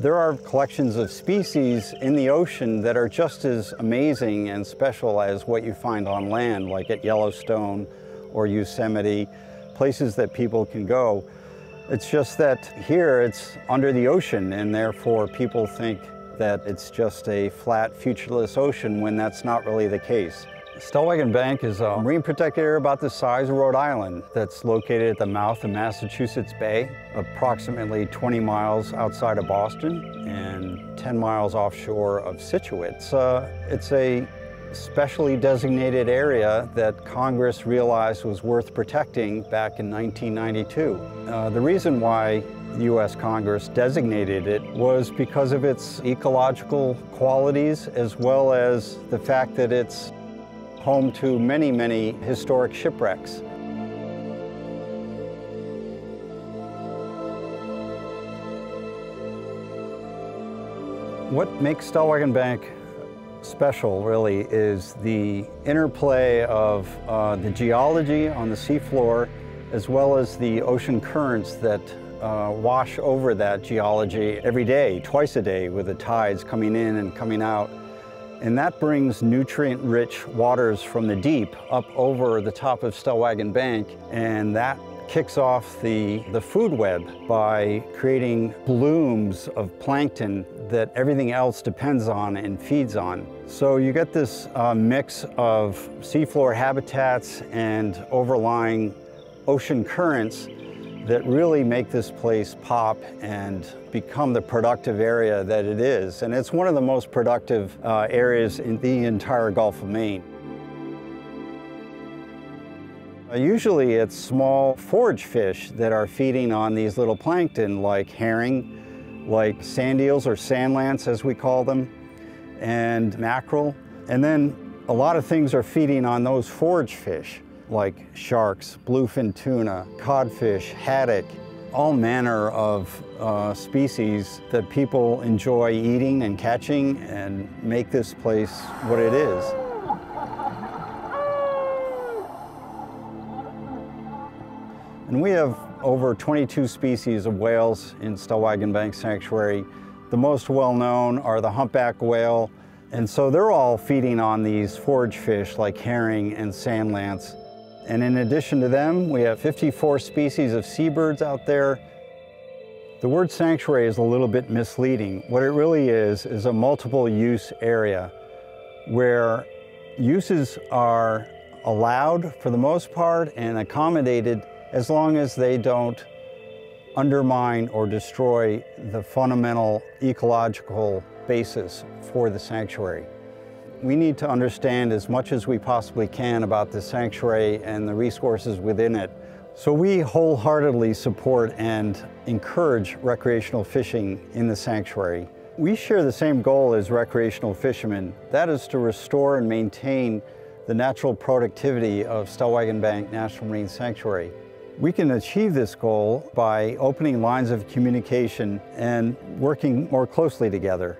There are collections of species in the ocean that are just as amazing and special as what you find on land, like at Yellowstone or Yosemite, places that people can go. It's just that here it's under the ocean and therefore people think that it's just a flat, featureless ocean when that's not really the case. Stellwagen Bank is a marine protected area about the size of Rhode Island that's located at the mouth of Massachusetts Bay, approximately 20 miles outside of Boston and 10 miles offshore of Scituate. It's, uh, it's a specially designated area that Congress realized was worth protecting back in 1992. Uh, the reason why U.S. Congress designated it was because of its ecological qualities as well as the fact that it's home to many, many historic shipwrecks. What makes Stellwagen Bank special really is the interplay of uh, the geology on the seafloor as well as the ocean currents that uh, wash over that geology every day, twice a day with the tides coming in and coming out. And that brings nutrient-rich waters from the deep up over the top of Stellwagen Bank, and that kicks off the, the food web by creating blooms of plankton that everything else depends on and feeds on. So you get this uh, mix of seafloor habitats and overlying ocean currents that really make this place pop and become the productive area that it is. And it's one of the most productive uh, areas in the entire Gulf of Maine. Uh, usually it's small forage fish that are feeding on these little plankton like herring, like sand eels or sand lance as we call them, and mackerel. And then a lot of things are feeding on those forage fish like sharks, bluefin tuna, codfish, haddock, all manner of uh, species that people enjoy eating and catching and make this place what it is. And we have over 22 species of whales in Stellwagen Bank Sanctuary. The most well-known are the humpback whale, and so they're all feeding on these forage fish like herring and sand lance. And in addition to them, we have 54 species of seabirds out there. The word sanctuary is a little bit misleading. What it really is, is a multiple use area where uses are allowed for the most part and accommodated as long as they don't undermine or destroy the fundamental ecological basis for the sanctuary. We need to understand as much as we possibly can about the sanctuary and the resources within it. So we wholeheartedly support and encourage recreational fishing in the sanctuary. We share the same goal as recreational fishermen. That is to restore and maintain the natural productivity of Stellwagen Bank National Marine Sanctuary. We can achieve this goal by opening lines of communication and working more closely together.